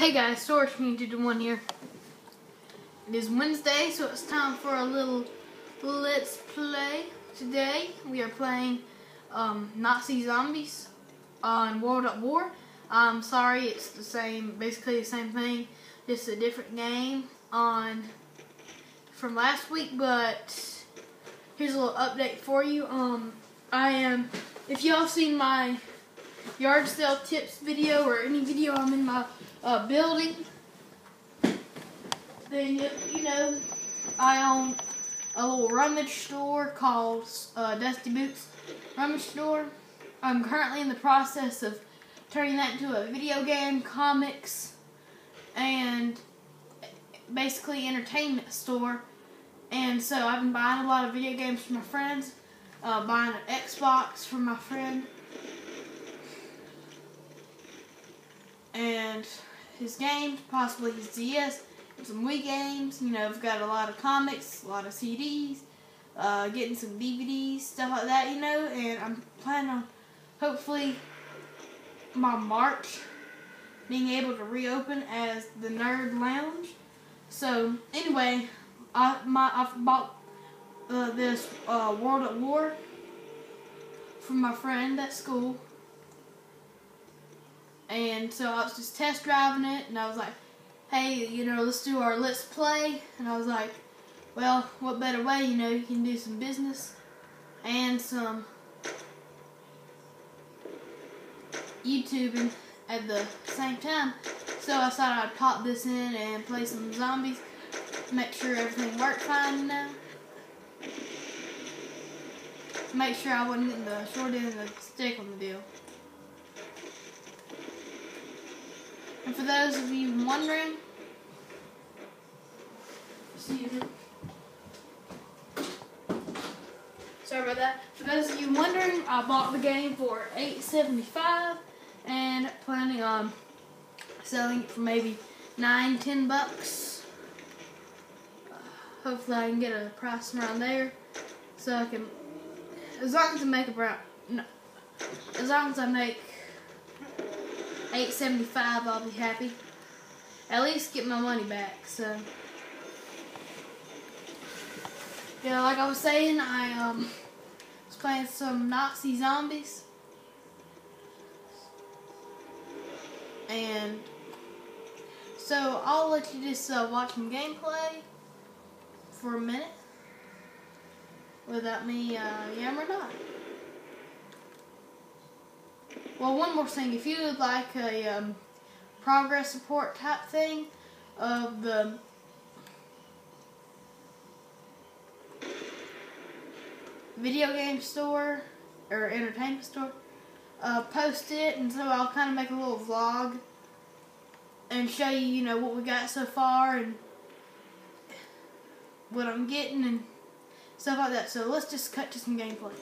Hey guys, Storage King 221 here. It is Wednesday, so it's time for a little Let's Play. Today we are playing um, Nazi Zombies on World at War. I'm sorry, it's the same, basically the same thing, just a different game on from last week. But here's a little update for you. Um, I am, if y'all seen my yard sale tips video or any video I'm in my uh, building, then you, know I own a little rummage store called uh, Dusty Boots Rummage Store. I'm currently in the process of turning that into a video game, comics, and basically entertainment store. And so I've been buying a lot of video games for my friends, uh, buying an Xbox for my friend, and his games, possibly his DS, some Wii games. You know, I've got a lot of comics, a lot of CDs, uh, getting some DVDs, stuff like that. You know, and I'm planning on hopefully my March being able to reopen as the Nerd Lounge. So anyway, I my I've bought uh, this uh, World at War from my friend at school. And so I was just test driving it, and I was like, hey, you know, let's do our let's play. And I was like, well, what better way, you know, you can do some business and some YouTubing at the same time. So I thought I'd pop this in and play some zombies, make sure everything worked fine, know. Make sure I wasn't getting the short end of the stick on the deal. And for those of you wondering. Sorry about that. For those of you wondering, I bought the game for $8.75 and planning on selling it for maybe nine, ten bucks. Uh, hopefully, I can get a price around there, so I can, as long as I make a no, as long as I make 875 I'll be happy. At least get my money back, so. Yeah, like I was saying, I um was playing some Nazi zombies. And so I'll let you just uh, watch some gameplay for a minute without me uh, yammering on. Well, one more thing. If you would like a um, progress report type thing of the video game store or entertainment store, uh, post it, and so I'll kind of make a little vlog and show you, you know, what we got so far and what I'm getting and stuff like that. So let's just cut to some gameplay.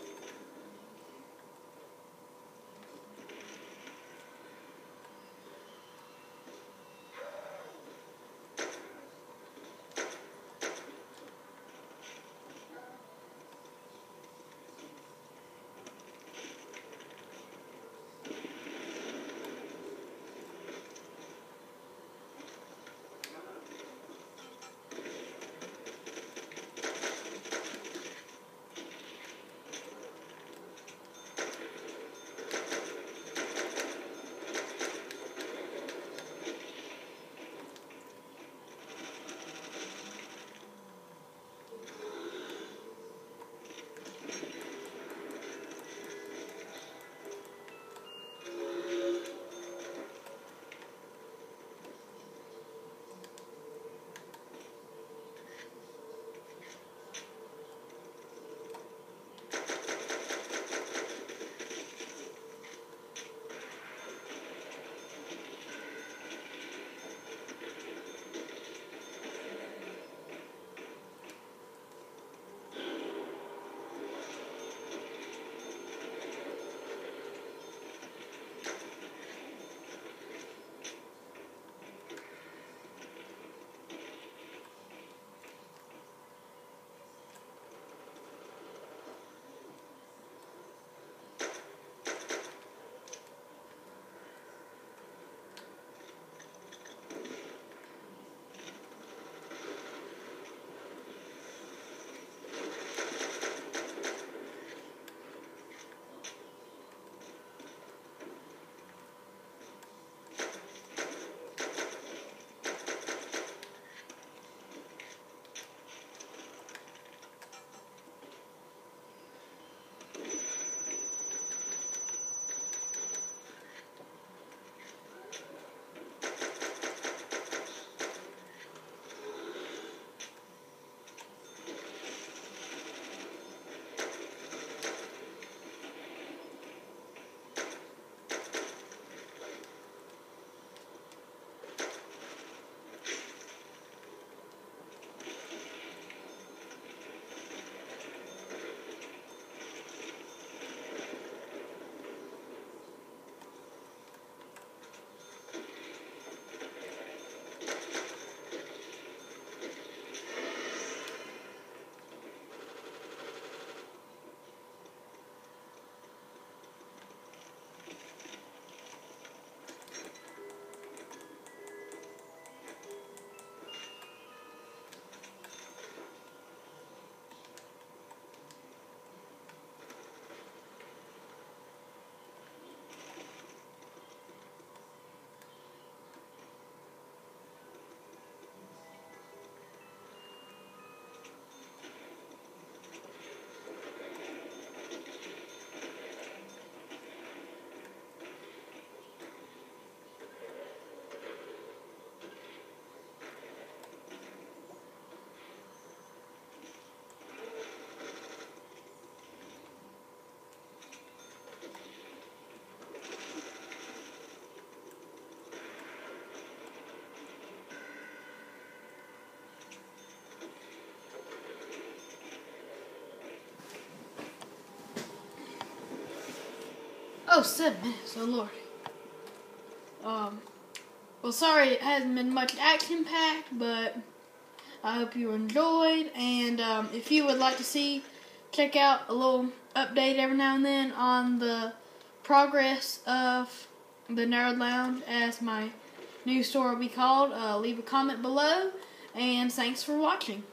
Oh, seven minutes. Oh, Lord. Um, well, sorry it hasn't been much action packed, but I hope you enjoyed. And um, if you would like to see, check out a little update every now and then on the progress of the Nerd Lounge, as my new store will be called. Uh, leave a comment below, and thanks for watching.